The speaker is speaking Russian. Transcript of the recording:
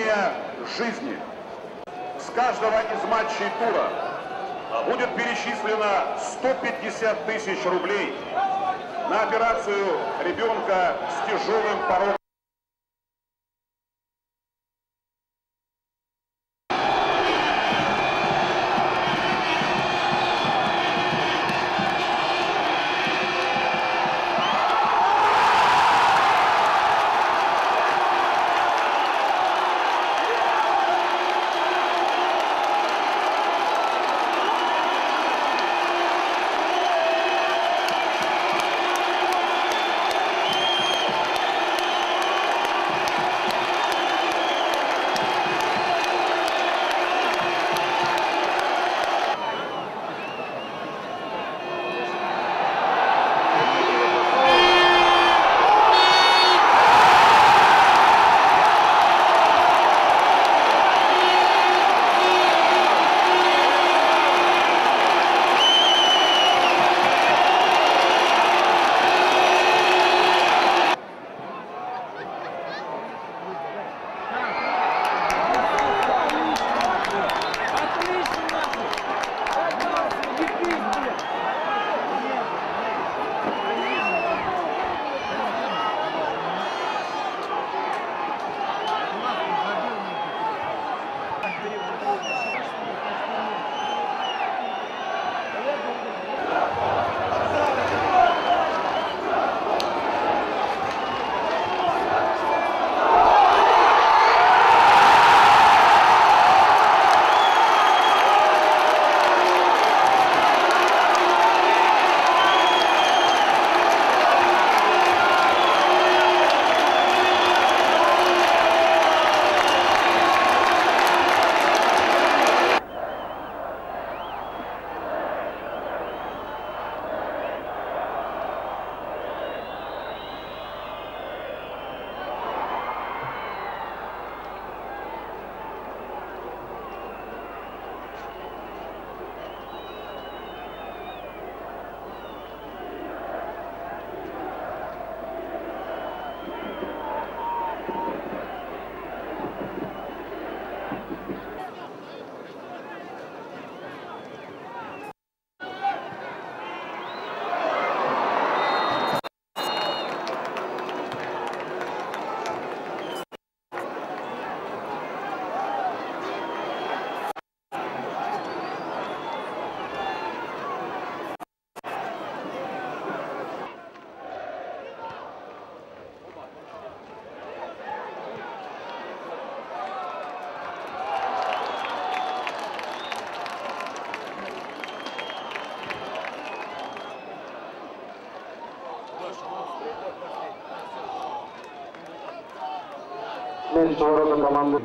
спасения жизни. С каждого из матчей тура будет перечислено 150 тысяч рублей на операцию ребенка с тяжелым пороком. Genç Doğra'nın zamandır.